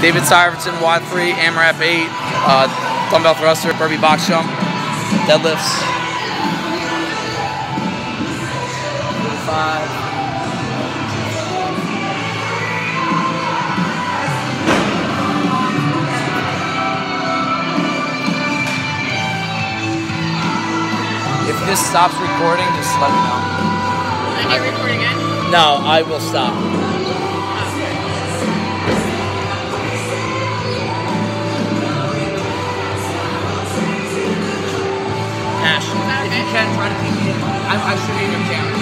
David Syvertsen, WOD 3, AMRAP 8, uh, dumbbell thruster, burpee box jump, deadlifts. 45. If this stops recording, just let me know. Are you recording it? No, I will stop. Try to. I, I should be in your camera,